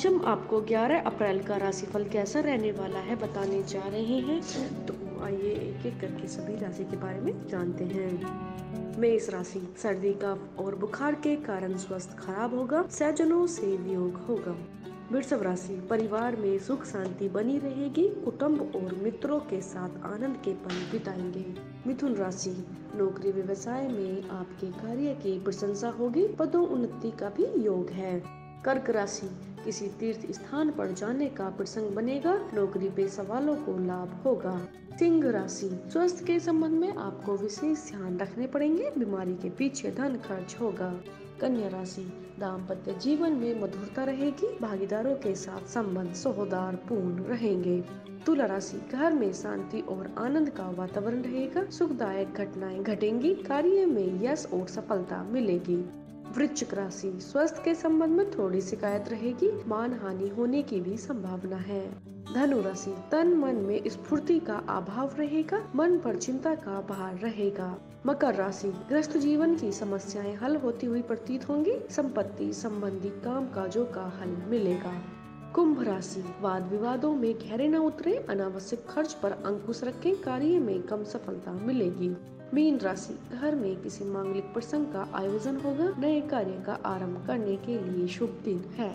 आज हम आपको 11 अप्रैल का राशिफल कैसा रहने वाला है बताने जा रहे हैं। तो आइए एक एक करके सभी राशि के बारे में जानते हैं। मेष राशि, सर्दी का और बुखार के कारण स्वास्थ्य खराब होगा सैजनों से वियोग होगा। वृषभ राशि, परिवार में सुख, शांति बनी रहेगी, कुटुंब और मित्रों के साथ आनंद के पल बिताएँगे। मिथुन राशि, नौकरी, व्यवसाय में आपके कार्य की प्रशंसा होगी पदों उन्नति का भी योग है। कर्क राशि, किसी तीर्थ स्थान पर जाने का प्रसंग बनेगा, नौकरी पे सवालों को लाभ होगा। सिंह राशि, स्वास्थ्य के संबंध में आपको विशेष ध्यान रखने पड़ेंगे, बीमारी के पीछे धन खर्च होगा। कन्या राशि, दाम्पत्य जीवन में मधुरता रहेगी, भागीदारों के साथ संबंध सहोदार पूर्ण रहेंगे। तुला राशि, घर में शांति और आनंद का वातावरण रहेगा, सुखदायक घटनाएँ घटेंगी, कार्य में यश और सफलता मिलेगी। वृश्चिक राशि स्वास्थ्य के संबंध में थोड़ी शिकायत रहेगी मान हानि होने की भी संभावना है। धनु राशि, तन मन में स्फूर्ति का अभाव रहेगा, मन पर चिंता का भार रहेगा। मकर राशि, ग्रस्त जीवन की समस्याएँ हल होती हुई प्रतीत होंगी, संपत्ति संबंधी काम काजों का हल मिलेगा। कुंभ राशि, वाद विवादों में गहरे न उतरे, अनावश्यक खर्च पर अंकुश रखें, कार्य में कम सफलता मिलेगी। मीन राशि, घर में किसी मांगलिक प्रसंग का आयोजन होगा, नए कार्य का आरंभ करने के लिए शुभ दिन है।